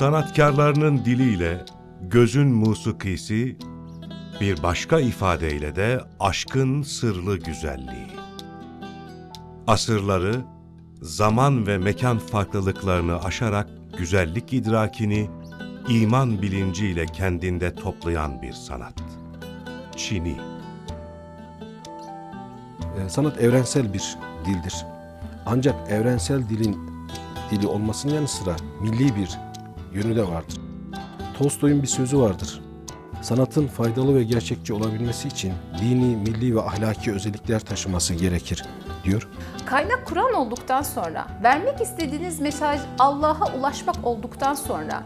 Sanatkarlarının diliyle gözün musikisi, bir başka ifadeyle de aşkın sırlı güzelliği. Asırları, zaman ve mekan farklılıklarını aşarak güzellik idrakini iman bilinciyle kendinde toplayan bir sanat. Çini E, sanat evrensel bir dildir. Ancak evrensel dilin dili olmasının yanı sıra milli bir yönü de vardır. Tolstoy'un bir sözü vardır. Sanatın faydalı ve gerçekçi olabilmesi için dini, milli ve ahlaki özellikler taşıması gerekir diyor. Kaynak Kur'an olduktan sonra, vermek istediğiniz mesaj Allah'a ulaşmak olduktan sonra,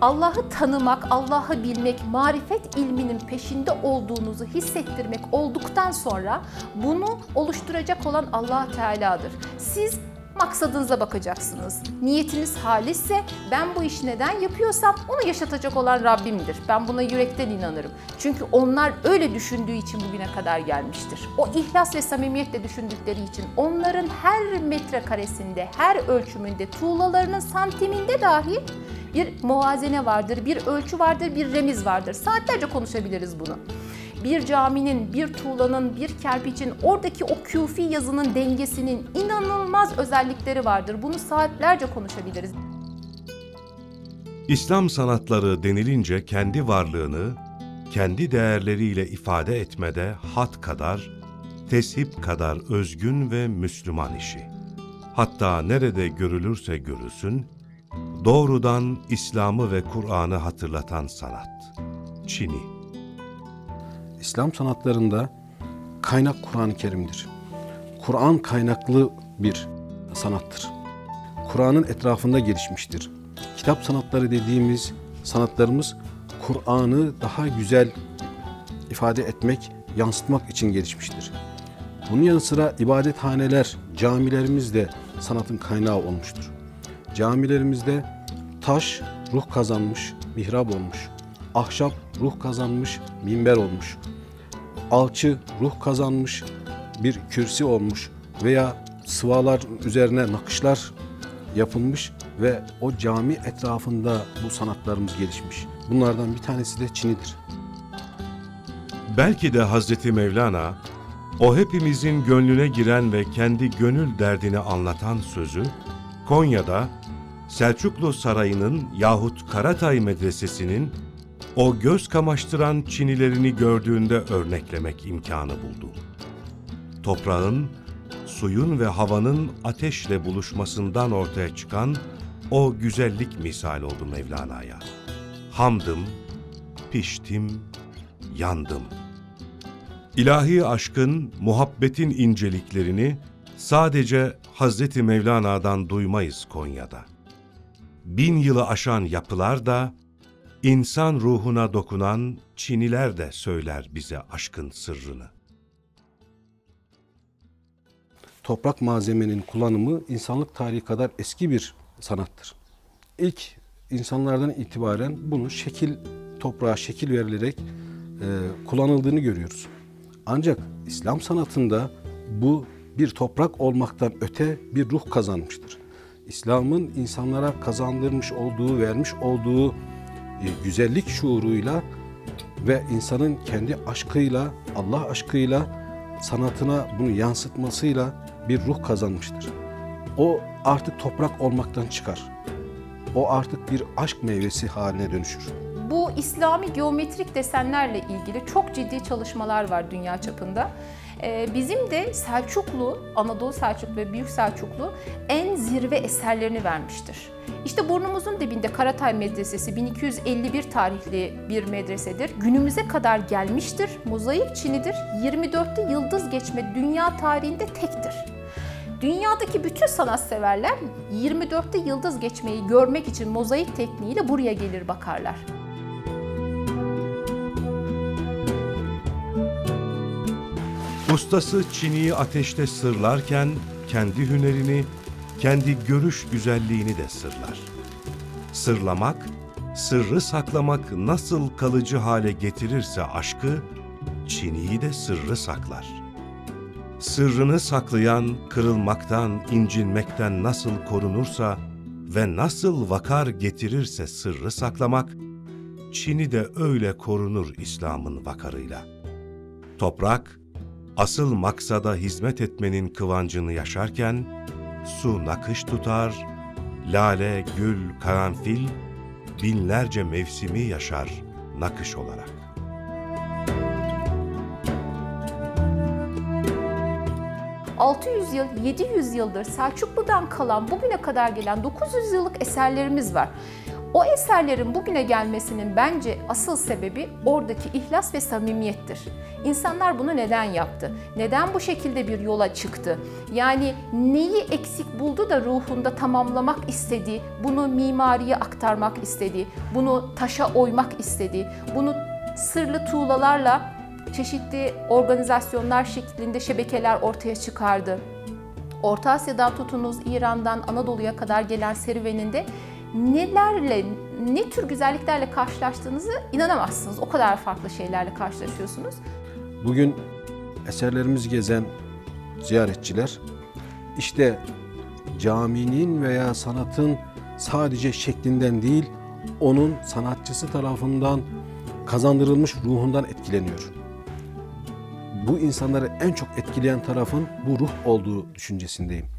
Allah'ı tanımak, Allah'ı bilmek, marifet ilminin peşinde olduğunuzu hissettirmek olduktan sonra bunu oluşturacak olan Allah Teala'dır. Siz maksadınıza bakacaksınız. Niyetiniz halisse ben bu işi neden yapıyorsam onu yaşatacak olan Rabbimdir. Ben buna yürekten inanırım. Çünkü onlar öyle düşündüğü için bugüne kadar gelmiştir. O ihlas ve samimiyetle düşündükleri için onların her metrekaresinde, her ölçümünde, tuğlalarının santiminde dahi bir muvazene vardır, bir ölçü vardır, bir remiz vardır. Saatlerce konuşabiliriz bunu bir caminin, bir tuğlanın, bir kerpiçin, oradaki o küfi yazının dengesinin inanılmaz özellikleri vardır. Bunu saatlerce konuşabiliriz. İslam sanatları denilince kendi varlığını, kendi değerleriyle ifade etmede hat kadar, teship kadar özgün ve Müslüman işi. Hatta nerede görülürse görülsün, doğrudan İslam'ı ve Kur'an'ı hatırlatan sanat. Çini İslam sanatlarında kaynak Kur'an-ı Kerim'dir. Kur'an kaynaklı bir sanattır. Kur'an'ın etrafında gelişmiştir. Kitap sanatları dediğimiz sanatlarımız Kur'an'ı daha güzel ifade etmek, yansıtmak için gelişmiştir. Bunun yanı sıra ibadethaneler, camilerimiz de sanatın kaynağı olmuştur. Camilerimizde taş ruh kazanmış, mihrap olmuş. Ahşap ruh kazanmış, minber olmuş. Alçı ruh kazanmış, bir kürsi olmuş veya sıvalar üzerine nakışlar yapılmış ve o cami etrafında bu sanatlarımız gelişmiş. Bunlardan bir tanesi de Çini'dir. Belki de Hazreti Mevlana, o hepimizin gönlüne giren ve kendi gönül derdini anlatan sözü, Konya'da Selçuklu Sarayı'nın yahut Karatay Medresesi'nin o göz kamaştıran çinilerini gördüğünde örneklemek imkanı buldu. Toprağın, suyun ve havanın ateşle buluşmasından ortaya çıkan o güzellik misal oldu Mevlana'ya. Hamdım, piştim, yandım. İlahi aşkın, muhabbetin inceliklerini sadece Hazreti Mevlana'dan duymayız Konya'da. Bin yılı aşan yapılar da İnsan ruhuna dokunan Çiniler de söyler bize aşkın sırrını. Toprak malzemenin kullanımı insanlık tarihi kadar eski bir sanattır. İlk insanlardan itibaren bunu şekil toprağa şekil verilerek e, kullanıldığını görüyoruz. Ancak İslam sanatında bu bir toprak olmaktan öte bir ruh kazanmıştır. İslam'ın insanlara kazandırmış olduğu, vermiş olduğu güzellik şuuruyla ve insanın kendi aşkıyla, Allah aşkıyla sanatına bunu yansıtmasıyla bir ruh kazanmıştır. O artık toprak olmaktan çıkar. O artık bir aşk meyvesi haline dönüşür. Bu İslami geometrik desenlerle ilgili çok ciddi çalışmalar var dünya çapında. Ee, bizim de Selçuklu, Anadolu Selçuklu ve Büyük Selçuklu en zirve eserlerini vermiştir. İşte burnumuzun dibinde Karatay Medresesi 1251 tarihli bir medresedir. Günümüze kadar gelmiştir. Mozaik Çinidir. 24'te yıldız geçme dünya tarihinde tektir. Dünyadaki bütün sanatseverler 24'te yıldız geçmeyi görmek için mozaik tekniğiyle buraya gelir bakarlar. Ustası Çini'yi ateşte sırlarken kendi hünerini, kendi görüş güzelliğini de sırlar. Sırlamak, sırrı saklamak nasıl kalıcı hale getirirse aşkı, Çini'yi de sırrı saklar. Sırrını saklayan kırılmaktan, incinmekten nasıl korunursa, ve nasıl vakar getirirse sırrı saklamak, Çin'i de öyle korunur İslam'ın vakarıyla. Toprak, asıl maksada hizmet etmenin kıvancını yaşarken, su nakış tutar, lale, gül, karanfil, binlerce mevsimi yaşar nakış olarak. ...600 yıl, 700 yıldır Selçuklu'dan kalan bugüne kadar gelen 900 yıllık eserlerimiz var. O eserlerin bugüne gelmesinin bence asıl sebebi oradaki ihlas ve samimiyettir. İnsanlar bunu neden yaptı? Neden bu şekilde bir yola çıktı? Yani neyi eksik buldu da ruhunda tamamlamak istedi, bunu mimariye aktarmak istedi, bunu taşa oymak istedi, bunu sırlı tuğlalarla çeşitli organizasyonlar şeklinde şebekeler ortaya çıkardı. Orta Asya'dan tutunuz İran'dan Anadolu'ya kadar gelen serüveninde nelerle, ne tür güzelliklerle karşılaştığınızı inanamazsınız. O kadar farklı şeylerle karşılaşıyorsunuz. Bugün eserlerimizi gezen ziyaretçiler işte caminin veya sanatın sadece şeklinden değil, onun sanatçısı tarafından kazandırılmış ruhundan etkileniyor. Bu insanları en çok etkileyen tarafın bu ruh olduğu düşüncesindeyim.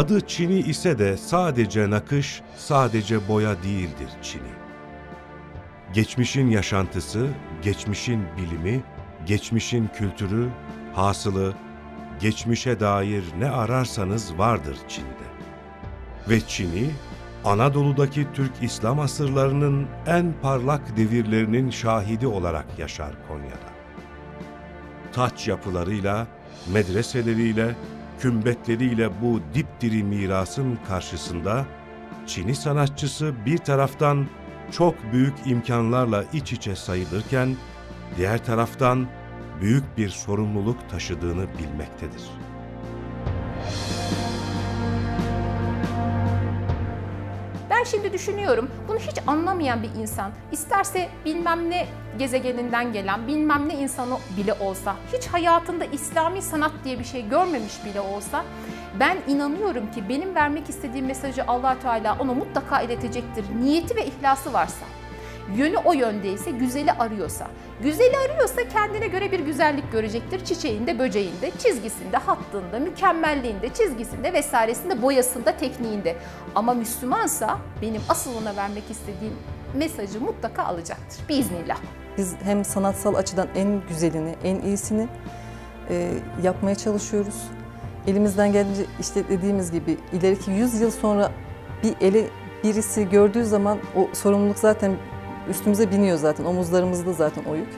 Adı Çin'i ise de sadece nakış, sadece boya değildir Çin'i. Geçmişin yaşantısı, geçmişin bilimi, geçmişin kültürü, hasılı, geçmişe dair ne ararsanız vardır Çin'de. Ve Çin'i, Anadolu'daki Türk İslam asırlarının en parlak devirlerinin şahidi olarak yaşar Konya'da. Taç yapılarıyla, medreseleriyle, kümbetleriyle bu dipdiri mirasın karşısında Çin'i sanatçısı bir taraftan çok büyük imkanlarla iç içe sayılırken diğer taraftan büyük bir sorumluluk taşıdığını bilmektedir. Ben şimdi düşünüyorum, bunu hiç anlamayan bir insan, isterse bilmem ne gezegeninden gelen, bilmem ne insanı bile olsa, hiç hayatında İslami sanat diye bir şey görmemiş bile olsa, ben inanıyorum ki benim vermek istediğim mesajı allah Teala ona mutlaka iletecektir. Niyeti ve ihlası varsa yönü o yöndeyse, güzeli arıyorsa, güzeli arıyorsa kendine göre bir güzellik görecektir. Çiçeğinde, böceğinde, çizgisinde, hattında, mükemmelliğinde, çizgisinde vesairesinde, boyasında, tekniğinde. Ama Müslümansa benim asıl ona vermek istediğim mesajı mutlaka alacaktır. Biiznillah. Biz hem sanatsal açıdan en güzelini, en iyisini e, yapmaya çalışıyoruz. Elimizden gelince işte dediğimiz gibi ileriki 100 yıl sonra bir ele birisi gördüğü zaman o sorumluluk zaten üstümüze biniyor zaten. Omuzlarımızda zaten o yük.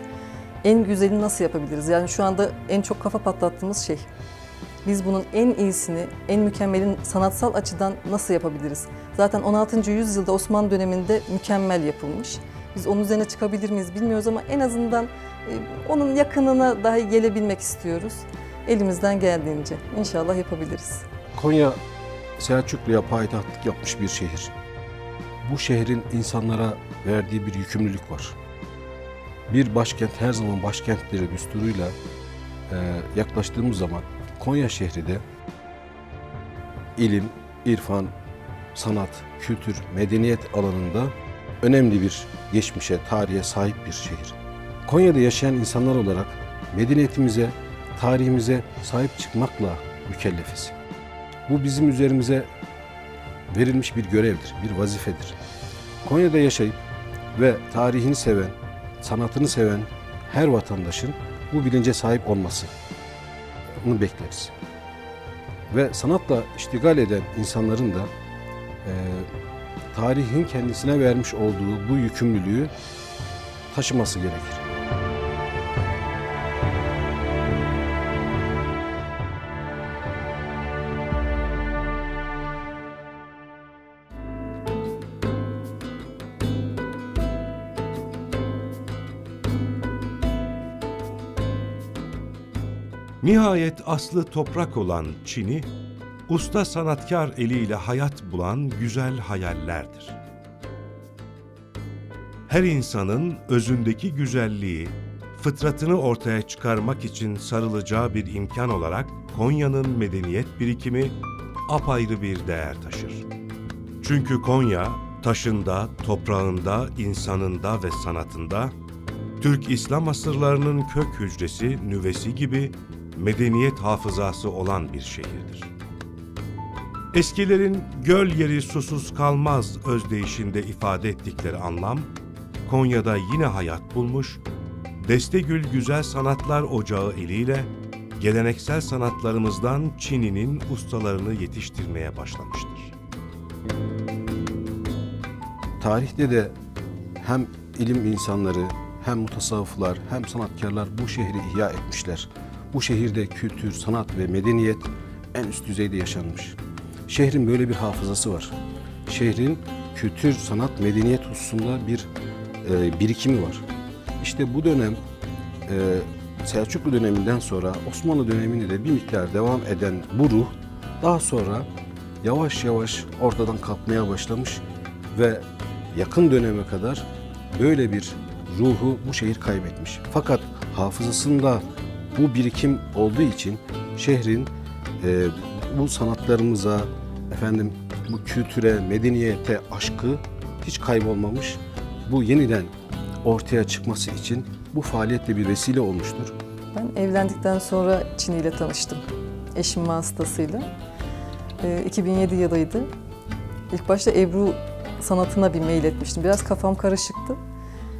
En güzelini nasıl yapabiliriz? Yani şu anda en çok kafa patlattığımız şey. Biz bunun en iyisini, en mükemmelin sanatsal açıdan nasıl yapabiliriz? Zaten 16. yüzyılda Osmanlı döneminde mükemmel yapılmış. Biz onun üzerine çıkabilir miyiz bilmiyoruz ama en azından e, onun yakınına dahi gelebilmek istiyoruz. Elimizden geldiğince inşallah yapabiliriz. Konya Selçuklu'ya payitahtlık yapmış bir şehir. Bu şehrin insanlara verdiği bir yükümlülük var. Bir başkent her zaman başkentleri düsturuyla e, yaklaştığımız zaman Konya şehri de ilim, irfan, sanat, kültür, medeniyet alanında önemli bir geçmişe, tarihe sahip bir şehir. Konya'da yaşayan insanlar olarak medeniyetimize, tarihimize sahip çıkmakla mükellefiz. Bu bizim üzerimize verilmiş bir görevdir, bir vazifedir. Konya'da yaşayıp ve tarihini seven, sanatını seven her vatandaşın bu bilince sahip olması bunu bekleriz. Ve sanatla iştigal eden insanların da e, tarihin kendisine vermiş olduğu bu yükümlülüğü taşıması gerekir. Nihayet aslı toprak olan Çin'i, usta sanatkar eliyle hayat bulan güzel hayallerdir. Her insanın özündeki güzelliği, fıtratını ortaya çıkarmak için sarılacağı bir imkan olarak Konya'nın medeniyet birikimi apayrı bir değer taşır. Çünkü Konya, taşında, toprağında, insanında ve sanatında, Türk İslam asırlarının kök hücresi, nüvesi gibi medeniyet hafızası olan bir şehirdir. Eskilerin göl yeri susuz kalmaz özdeyişinde ifade ettikleri anlam, Konya'da yine hayat bulmuş, Destegül Güzel Sanatlar Ocağı eliyle geleneksel sanatlarımızdan Çin'inin ustalarını yetiştirmeye başlamıştır. Tarihte de hem ilim insanları, hem mutasavvıflar, hem sanatkarlar bu şehri ihya etmişler. Bu şehirde kültür, sanat ve medeniyet en üst düzeyde yaşanmış. Şehrin böyle bir hafızası var. Şehrin kültür, sanat, medeniyet hususunda bir e, birikimi var. İşte bu dönem e, Selçuklu döneminden sonra Osmanlı döneminde de bir miktar devam eden bu ruh daha sonra yavaş yavaş ortadan kalkmaya başlamış ve yakın döneme kadar böyle bir ruhu bu şehir kaybetmiş. Fakat hafızasında bu birikim olduğu için şehrin e, bu sanatlarımıza, efendim bu kültüre, medeniyete aşkı hiç kaybolmamış. Bu yeniden ortaya çıkması için bu faaliyetle bir vesile olmuştur. Ben evlendikten sonra Çin ile tanıştım. Eşim vasıtasıyla. Ee, 2007 yılıydı. İlk başta Ebru sanatına bir mail etmiştim. Biraz kafam karışıktı.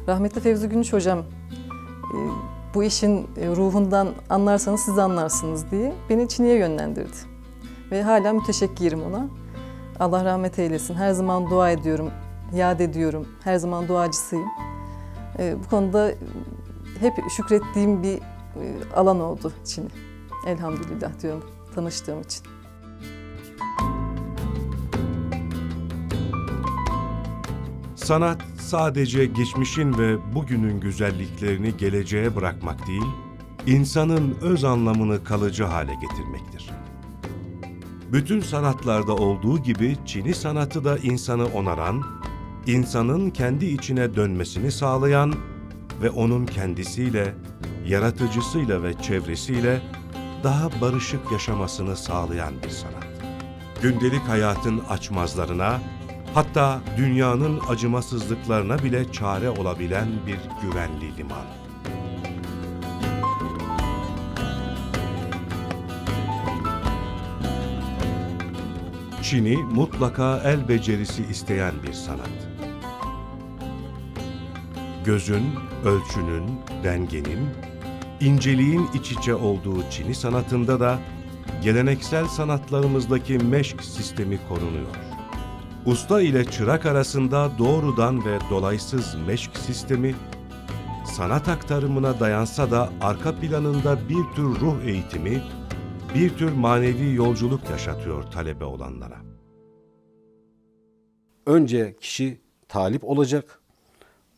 Rahmetli Fevzi Günüş hocam e, bu işin e, ruhundan anlarsanız siz anlarsınız diye beni Çin'e yönlendirdi. Ve hala müteşekkirim ona. Allah rahmet eylesin. Her zaman dua ediyorum, yad ediyorum. Her zaman duacısıyım. E, bu konuda hep şükrettiğim bir alan oldu Çin. Elhamdülillah diyorum tanıştığım için. Sanat sadece geçmişin ve bugünün güzelliklerini geleceğe bırakmak değil, insanın öz anlamını kalıcı hale getirmektir. Bütün sanatlarda olduğu gibi Çin'i sanatı da insanı onaran, insanın kendi içine dönmesini sağlayan ve onun kendisiyle, yaratıcısıyla ve çevresiyle daha barışık yaşamasını sağlayan bir sanat. Gündelik hayatın açmazlarına, hatta dünyanın acımasızlıklarına bile çare olabilen bir güvenli liman. Çin'i mutlaka el becerisi isteyen bir sanat. Gözün, ölçünün, dengenin, inceliğin iç içe olduğu Çin'i sanatında da geleneksel sanatlarımızdaki meşk sistemi korunuyor. Usta ile çırak arasında doğrudan ve dolaysız meşk sistemi, sanat aktarımına dayansa da arka planında bir tür ruh eğitimi, bir tür manevi yolculuk yaşatıyor talebe olanlara. Önce kişi talip olacak,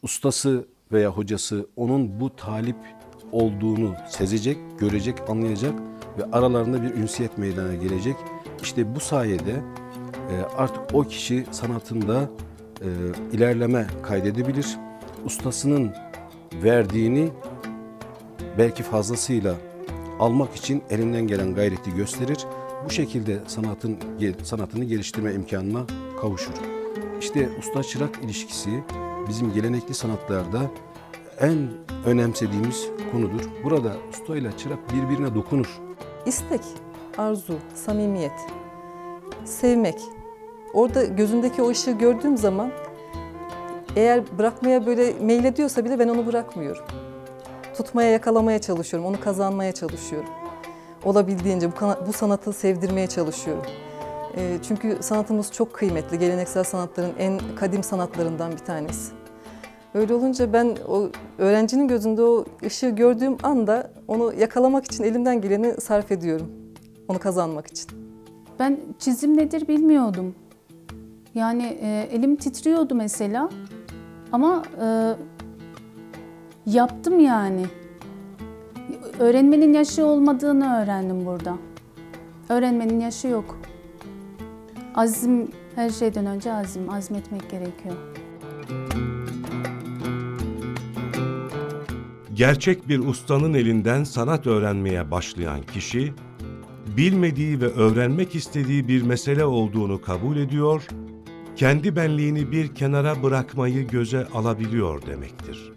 ustası veya hocası onun bu talip olduğunu sezecek, görecek, anlayacak ve aralarında bir ünsiyet meydana gelecek. İşte bu sayede artık o kişi sanatında e, ilerleme kaydedebilir. Ustasının verdiğini belki fazlasıyla almak için elinden gelen gayreti gösterir. Bu şekilde sanatın sanatını geliştirme imkanına kavuşur. İşte usta çırak ilişkisi bizim gelenekli sanatlarda en önemsediğimiz konudur. Burada usta ile çırak birbirine dokunur. İstek, arzu, samimiyet, sevmek. Orada gözündeki o ışığı gördüğüm zaman eğer bırakmaya böyle meylediyorsa bile ben onu bırakmıyorum. Tutmaya, yakalamaya çalışıyorum, onu kazanmaya çalışıyorum. Olabildiğince bu, bu sanatı sevdirmeye çalışıyorum. E, çünkü sanatımız çok kıymetli, geleneksel sanatların en kadim sanatlarından bir tanesi. Öyle olunca ben o öğrencinin gözünde o ışığı gördüğüm anda onu yakalamak için elimden geleni sarf ediyorum. Onu kazanmak için. Ben çizim nedir bilmiyordum. Yani e, elim titriyordu mesela. Ama e, yaptım yani. öğrenmenin yaşı olmadığını öğrendim burada. Öğrenmenin yaşı yok. Azim her şeyden önce azim, azmetmek gerekiyor. Gerçek bir ustanın elinden sanat öğrenmeye başlayan kişi, bilmediği ve öğrenmek istediği bir mesele olduğunu kabul ediyor, kendi benliğini bir kenara bırakmayı göze alabiliyor demektir.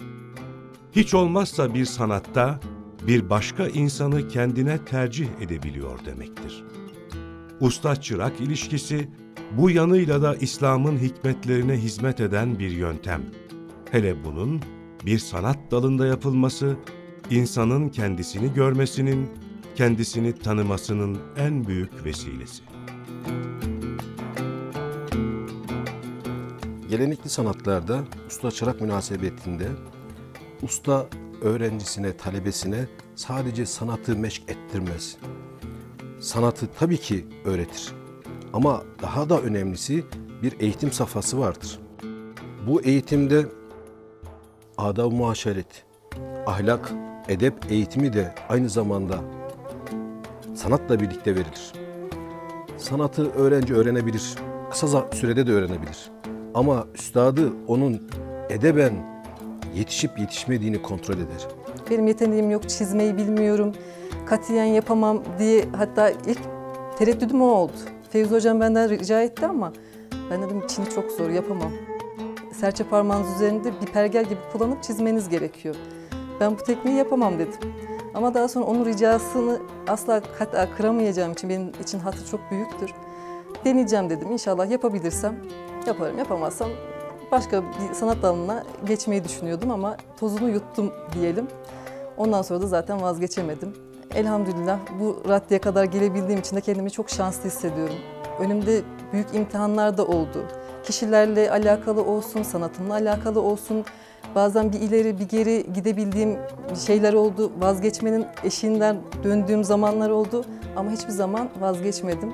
Hiç olmazsa bir sanatta bir başka insanı kendine tercih edebiliyor demektir. Usta-çırak ilişkisi bu yanıyla da İslam'ın hikmetlerine hizmet eden bir yöntem. Hele bunun bir sanat dalında yapılması, insanın kendisini görmesinin, kendisini tanımasının en büyük vesilesi. Gelenekli sanatlarda usta çırak münasebetinde usta öğrencisine, talebesine sadece sanatı meşk ettirmez. Sanatı tabii ki öğretir. Ama daha da önemlisi bir eğitim safhası vardır. Bu eğitimde adab-ı muaşeret, ahlak, edep eğitimi de aynı zamanda sanatla birlikte verilir. Sanatı öğrenci öğrenebilir, kısa sürede de öğrenebilir. Ama üstadı onun edeben yetişip yetişmediğini kontrol eder. Benim yeteneğim yok, çizmeyi bilmiyorum, katiyen yapamam diye hatta ilk tereddüdüm o oldu. Feyzi Hocam benden rica etti ama ben dedim Çin'i çok zor, yapamam. Serçe parmağınız üzerinde bir pergel gibi kullanıp çizmeniz gerekiyor. Ben bu tekniği yapamam dedim. Ama daha sonra onun ricasını asla hatta kıramayacağım için benim için hatı çok büyüktür. Deneyeceğim dedim. İnşallah yapabilirsem yaparım. Yapamazsam başka bir sanat dalına geçmeyi düşünüyordum ama tozunu yuttum diyelim. Ondan sonra da zaten vazgeçemedim. Elhamdülillah bu raddeye kadar gelebildiğim için de kendimi çok şanslı hissediyorum. Önümde büyük imtihanlar da oldu. Kişilerle alakalı olsun, sanatımla alakalı olsun. Bazen bir ileri bir geri gidebildiğim şeyler oldu. Vazgeçmenin eşiğinden döndüğüm zamanlar oldu. Ama hiçbir zaman vazgeçmedim.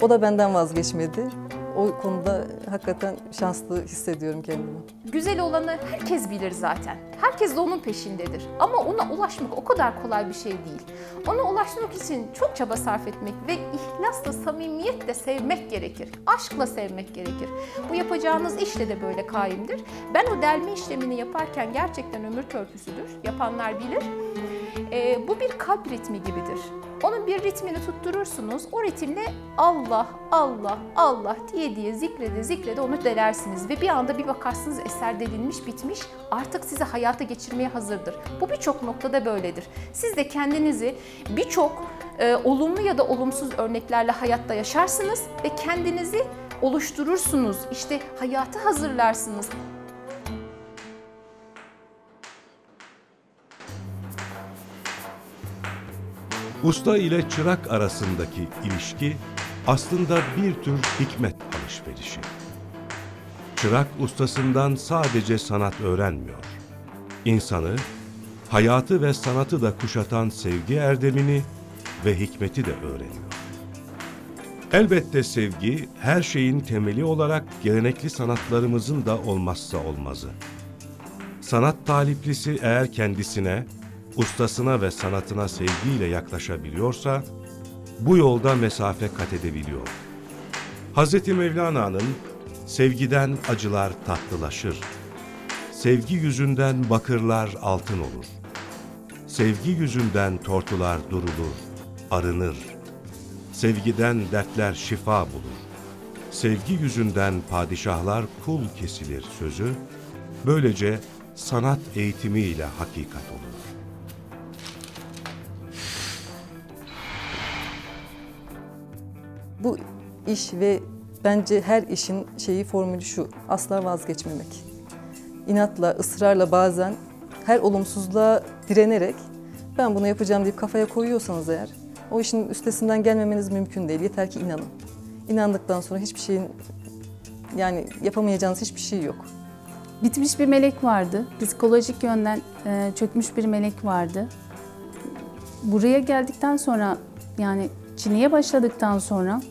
O da benden vazgeçmedi. O konuda hakikaten şanslı hissediyorum kendimi. Güzel olanı herkes bilir zaten. Herkes de onun peşindedir. Ama ona ulaşmak o kadar kolay bir şey değil. Ona ulaşmak için çok çaba sarf etmek ve ihlasla, samimiyetle sevmek gerekir. Aşkla sevmek gerekir. Bu yapacağınız işle de böyle kaimdir. Ben o delme işlemini yaparken gerçekten ömür törpüsüdür. Yapanlar bilir. Ee, bu bir kalp ritmi gibidir. Onun bir ritmini tutturursunuz. O ritimle Allah, Allah, Allah diye diye zikrede zikrede onu delersiniz. Ve bir anda bir bakarsınız eser delinmiş, bitmiş. Artık size hayata geçirmeye hazırdır. Bu birçok noktada böyledir. Siz de kendinizi birçok e, olumlu ya da olumsuz örneklerle hayatta yaşarsınız ve kendinizi oluşturursunuz. İşte hayatı hazırlarsınız. Usta ile çırak arasındaki ilişki aslında bir tür hikmet alışverişi. Çırak ustasından sadece sanat öğrenmiyor. İnsanı, hayatı ve sanatı da kuşatan sevgi erdemini ve hikmeti de öğreniyor. Elbette sevgi her şeyin temeli olarak gelenekli sanatlarımızın da olmazsa olmazı. Sanat taliplisi eğer kendisine, ustasına ve sanatına sevgiyle yaklaşabiliyorsa, bu yolda mesafe kat edebiliyor. Hz. Mevlana'nın sevgiden acılar tatlılaşır, sevgi yüzünden bakırlar altın olur, sevgi yüzünden tortular durulur, arınır, sevgiden dertler şifa bulur, sevgi yüzünden padişahlar kul kesilir sözü, böylece sanat eğitimiyle hakikat olur. Bu iş ve bence her işin şeyi formülü şu. Asla vazgeçmemek. İnatla, ısrarla bazen her olumsuzluğa direnerek ben bunu yapacağım deyip kafaya koyuyorsanız eğer o işin üstesinden gelmemeniz mümkün değil. Yeter ki inanın. İnandıktan sonra hiçbir şeyin yani yapamayacağınız hiçbir şey yok. Bitmiş bir melek vardı. Psikolojik yönden e, çökmüş bir melek vardı. Buraya geldikten sonra yani Çin'e başladıktan sonra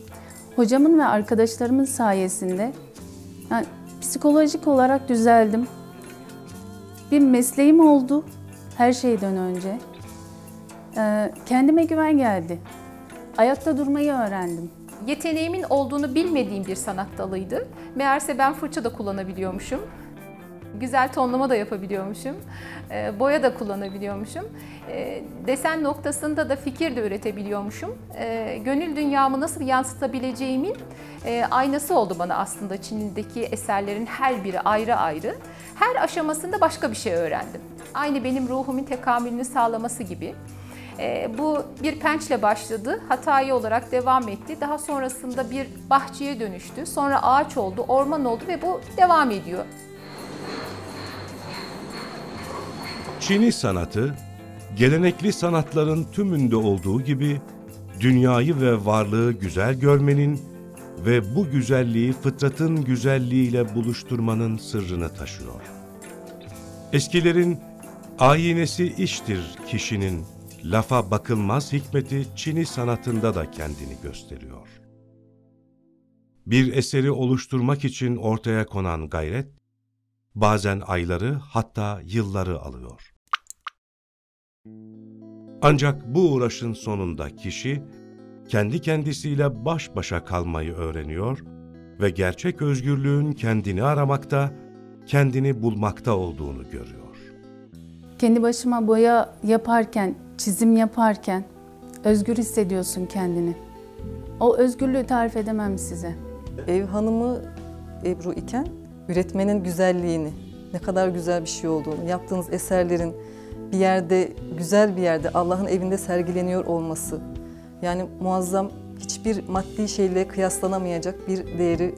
hocamın ve arkadaşlarımın sayesinde yani psikolojik olarak düzeldim. Bir mesleğim oldu her şeyden önce. Ee, kendime güven geldi. Ayakta durmayı öğrendim. Yeteneğimin olduğunu bilmediğim bir sanat dalıydı. Meğerse ben fırça da kullanabiliyormuşum. Güzel tonlama da yapabiliyormuşum. E, boya da kullanabiliyormuşum. E, desen noktasında da fikir de üretebiliyormuşum. E, gönül dünyamı nasıl yansıtabileceğimin e, aynası oldu bana aslında Çin'deki eserlerin her biri ayrı ayrı. Her aşamasında başka bir şey öğrendim. Aynı benim ruhumun tekamülünü sağlaması gibi. Bu bir pençle başladı, hatayı olarak devam etti. Daha sonrasında bir bahçeye dönüştü, sonra ağaç oldu, orman oldu ve bu devam ediyor. Çini sanatı, gelenekli sanatların tümünde olduğu gibi dünyayı ve varlığı güzel görmenin ve bu güzelliği fıtratın güzelliğiyle buluşturmanın sırrını taşıyor. Eskilerin ayinesi iştir kişinin lafa bakılmaz hikmeti Çini sanatında da kendini gösteriyor. Bir eseri oluşturmak için ortaya konan gayret, bazen ayları hatta yılları alıyor. Ancak bu uğraşın sonunda kişi kendi kendisiyle baş başa kalmayı öğreniyor ve gerçek özgürlüğün kendini aramakta, kendini bulmakta olduğunu görüyor. Kendi başıma boya yaparken, çizim yaparken özgür hissediyorsun kendini. O özgürlüğü tarif edemem size. Ev hanımı Ebru iken üretmenin güzelliğini, ne kadar güzel bir şey olduğunu, yaptığınız eserlerin bir yerde, güzel bir yerde Allah'ın evinde sergileniyor olması. Yani muazzam hiçbir maddi şeyle kıyaslanamayacak bir değeri,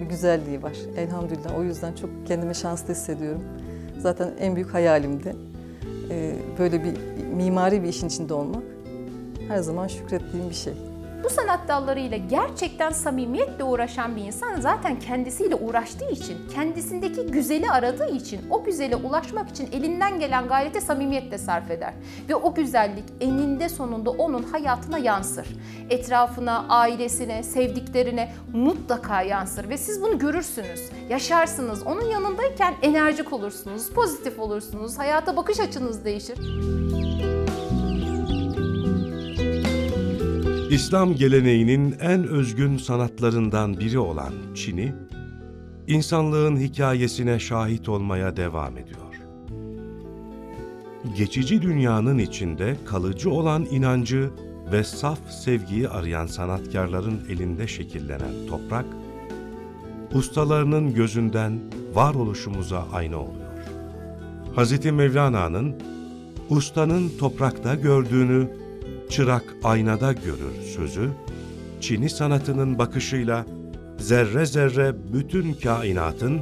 bir güzelliği var. Elhamdülillah o yüzden çok kendimi şanslı hissediyorum. Zaten en büyük hayalimdi. Ee, böyle bir mimari bir işin içinde olmak her zaman şükrettiğim bir şey. Bu sanat dallarıyla gerçekten samimiyetle uğraşan bir insan zaten kendisiyle uğraştığı için, kendisindeki güzeli aradığı için, o güzele ulaşmak için elinden gelen gayrete samimiyetle sarf eder. Ve o güzellik eninde sonunda onun hayatına yansır. Etrafına, ailesine, sevdiklerine mutlaka yansır ve siz bunu görürsünüz, yaşarsınız. Onun yanındayken enerjik olursunuz, pozitif olursunuz, hayata bakış açınız değişir. İslam geleneğinin en özgün sanatlarından biri olan Çin'i, insanlığın hikayesine şahit olmaya devam ediyor. Geçici dünyanın içinde kalıcı olan inancı ve saf sevgiyi arayan sanatkarların elinde şekillenen toprak, ustalarının gözünden varoluşumuza ayna oluyor. Hz. Mevlana'nın, ustanın toprakta gördüğünü çırak aynada görür sözü, Çini sanatının bakışıyla zerre zerre bütün kainatın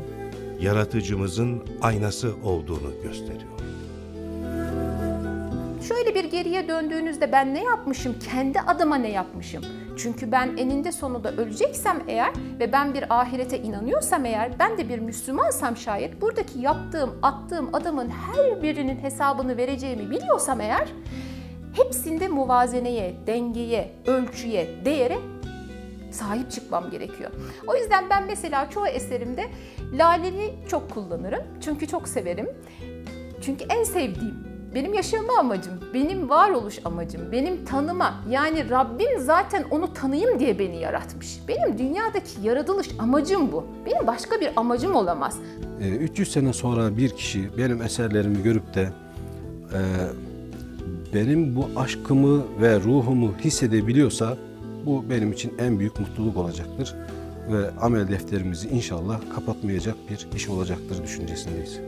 yaratıcımızın aynası olduğunu gösteriyor. Şöyle bir geriye döndüğünüzde ben ne yapmışım, kendi adıma ne yapmışım? Çünkü ben eninde sonunda öleceksem eğer ve ben bir ahirete inanıyorsam eğer, ben de bir Müslümansam şayet, buradaki yaptığım, attığım adımın her birinin hesabını vereceğimi biliyorsam eğer, hepsinde muvazeneye, dengeye, ölçüye, değere sahip çıkmam gerekiyor. O yüzden ben mesela çoğu eserimde laleni çok kullanırım. Çünkü çok severim. Çünkü en sevdiğim, benim yaşama amacım, benim varoluş amacım, benim tanıma. Yani Rabbim zaten onu tanıyayım diye beni yaratmış. Benim dünyadaki yaratılış amacım bu. Benim başka bir amacım olamaz. 300 sene sonra bir kişi benim eserlerimi görüp de e, benim bu aşkımı ve ruhumu hissedebiliyorsa bu benim için en büyük mutluluk olacaktır. Ve amel defterimizi inşallah kapatmayacak bir iş olacaktır düşüncesindeyiz.